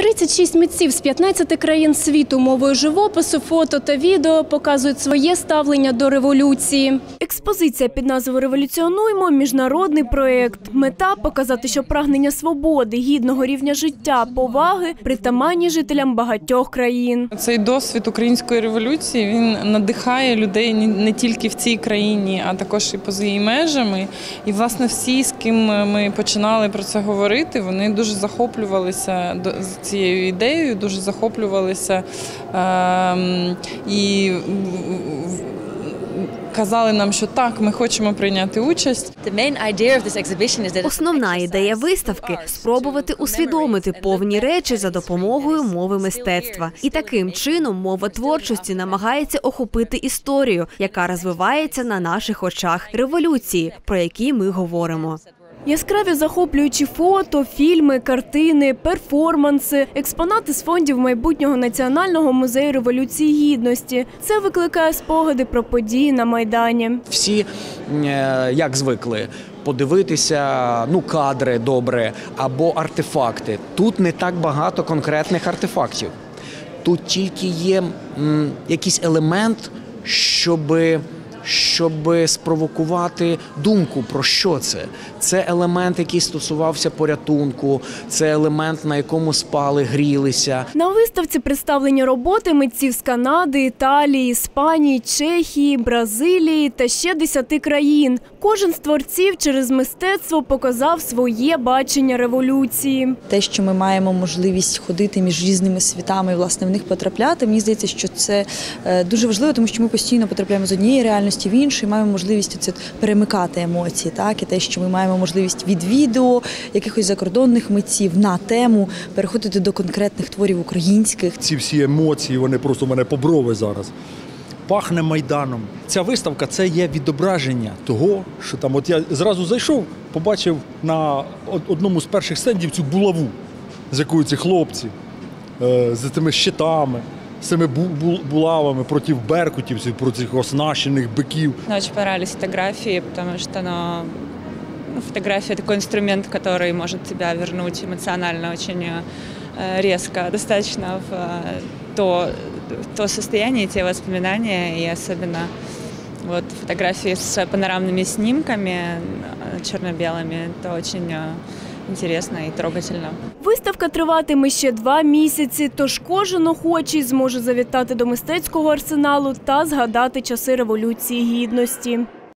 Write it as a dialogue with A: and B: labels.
A: 36 митців з 15 країн світу мовою живопису, фото та відео показують своє ставлення до революції. Експозиція під назвою Революціонуємо міжнародний проєкт. Мета показати, що прагнення свободи, гідного рівня життя, поваги притаманні жителям багатьох країн.
B: Цей досвід української революції він надихає людей не тільки в цій країні, а також і поза її межами. І власне всі, з ким ми починали про це говорити, вони дуже захоплювалися цією ідеєю, дуже захоплювалися ем, і казали нам, що так, ми хочемо прийняти участь.
C: The main idea of this exhibition is that
D: Основна ідея виставки спробувати усвідомити повні речі за допомогою мови мистецтва. І таким чином мова творчості намагається охопити історію, яка розвивається на наших очах революції, про які ми говоримо.
A: Яскраві захоплюючі фото, фільми, картини, перформанси, експонати з фондів майбутнього національного музею революції гідності. Це викликає спогади про події на майдані.
E: всі е, як звикли. Подивитися ну кадри добре або артефакти. Тут не так багато конкретних артефактів. Тут тільки є м, якийсь елемент, щоб, щоб спровокувати думку про що це. Це елемент, який стосувався порятунку, це елемент, на якому спали, грілися.
A: На виставці представлені роботи митців з Канади, Італії, Іспанії, Чехії, Бразилії та ще десяти країн. Кожен з творців через мистецтво показав своє бачення революції.
F: те, що ми маємо можливість ходити між різними світами і власне в них потрапляти. Мені здається, що це е, дуже важливо, тому що ми постійно потрапляємо з однієї реальності в іншу, і маємо можливість це перемикати емоції, так і те, що ми маємо можливість від відео якихось закордонних митців на тему переходити до конкретних творів українських.
G: ці всі емоції, вони просто мене по брови зараз. Пахне майданом. Ця виставка це є відображення того, що там, от я зразу зайшов, побачив на одному з перших стендів цю булаву, з якою ці хлопці, е, з цими щитами, цими бу- бу- булавами проти беркутівців, проти цих оснащених биків.
B: Мне очень понравились фотографии, потому что оно, ну, фотография такой инструмент, который может тебя вернуть эмоционально очень э, резко, достаточно в э, то, в то состояние, те воспоминания, и особенно вот фотографии с панорамными снимками э, черно-белыми, это очень э, интересно і трогательно.
A: Виставка триватиме ще два місяці, тож кожен охочий зможе завітати до мистецького арсеналу та згадати часи революції гідності.